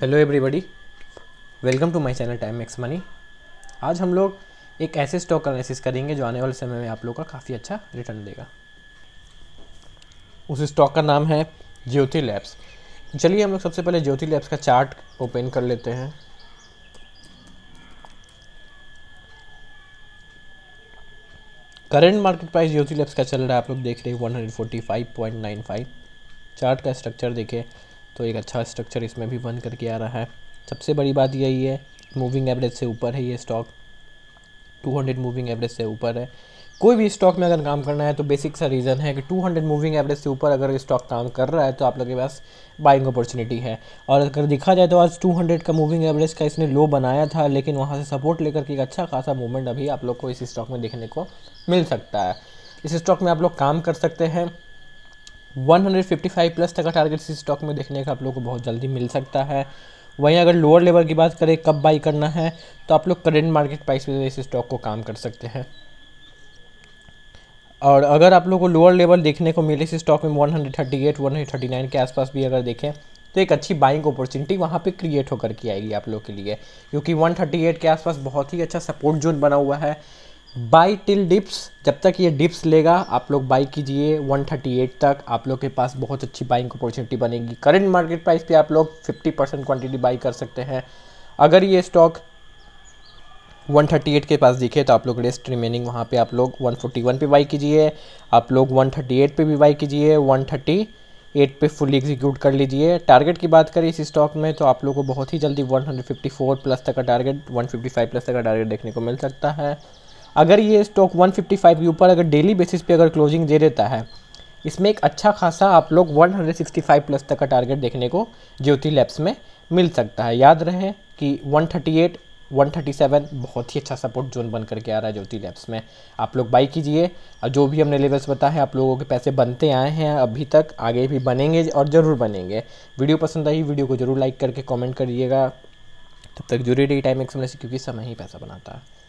Hello everybody welcome to my channel time max money आज हम लोग एक ऐसे स्टॉक एनालिसिस करेंगे जो आने वाले समय में आप लोग का काफ़ी अच्छा रिटर्न देगा। उस स्टॉक का नाम है ज्योति लैब्स चलिए हम लोग सबसे पहले ज्योति लैब्स का चार्ट ओपन कर लेते हैं। Current market price Jyoti labs का चल रहा है। आप लोग देख रहे हैं one hundred forty five point nine five chart का स्ट्रक्चर देखें तो एक अच्छा स्ट्रक्चर इसमें भी बन करके आ रहा है। सबसे बड़ी बात यही है मूविंग एवरेज से ऊपर है ये स्टॉक 200 मूविंग एवरेज से ऊपर है। कोई भी स्टॉक में अगर काम करना है तो बेसिक सा रीज़न है कि 200 मूविंग एवरेज से ऊपर अगर स्टॉक काम कर रहा है तो आप लोग के पास बाइंग अपॉर्चुनिटी है। और अगर देखा जाए तो आज 200 का मूविंग एवरेज का इसने लो बनाया था, लेकिन वहाँ से सपोर्ट लेकर के एक अच्छा खासा मूवमेंट अभी आप लोग को इस स्टॉक में देखने को मिल सकता है। इस स्टॉक में आप लोग काम कर सकते हैं। 155 प्लस तक का टारगेट इस स्टॉक में देखने का आप लोग को बहुत जल्दी मिल सकता है। वहीं अगर लोअर लेवल की बात करें कब बाई करना है तो आप लोग करेंट मार्केट प्राइस में इस स्टॉक को काम कर सकते हैं। और अगर आप लोग को लोअर लेवल देखने को मिले इस स्टॉक में 138, 139 के आसपास भी अगर देखें तो एक अच्छी बाइंग अपॉर्चुनिटी वहाँ पे क्रिएट होकर के आएगी आप लोग के लिए। क्योंकि 138 के आसपास बहुत ही अच्छा सपोर्ट जोन बना हुआ है। बाई टिल डिप्स जब तक ये डिप्स लेगा, आप लोग बाई कीजिए। 138 तक आप लोग के पास बहुत अच्छी बाइंग अपॉर्चुनिटी बनेगी। करंट मार्केट प्राइस पे आप लोग 50 परसेंट क्वान्टिटी बाई कर सकते हैं। अगर ये स्टॉक 138 के पास दिखे तो आप लोग रेस्ट रिमेनिंग वहाँ पे आप लोग 141 पे बाई कीजिए। आप लोग 138 पे भी बाई कीजिए। 138 पे फुल एग्जीक्यूट कर लीजिए। टारगेट की बात करें इस स्टॉक में तो आप लोग को बहुत ही जल्दी 154 प्लस तक का टारगेट 155 प्लस तक का टारगेट देखने को मिल सकता है। अगर ये स्टॉक 155 के ऊपर अगर डेली बेसिस पे अगर क्लोजिंग दे देता है, इसमें एक अच्छा खासा आप लोग 165 प्लस तक का टारगेट देखने को ज्योति लैब्स में मिल सकता है। याद रहे कि 138 137 बहुत ही अच्छा सपोर्ट जोन बन करके आ रहा है ज्योति लैब्स में। आप लोग बाई कीजिए। और जो भी हमने लेवल्स बताए, आप लोगों के पैसे बनते आए हैं, अभी तक आगे भी बनेंगे और ज़रूर बनेंगे। वीडियो पसंद आई, वीडियो को ज़रूर लाइक करके कमेंट करिएगा। तब तक जुड़े ज़रूरी टाइम एक समय से क्योंकि समय ही पैसा बनाता है।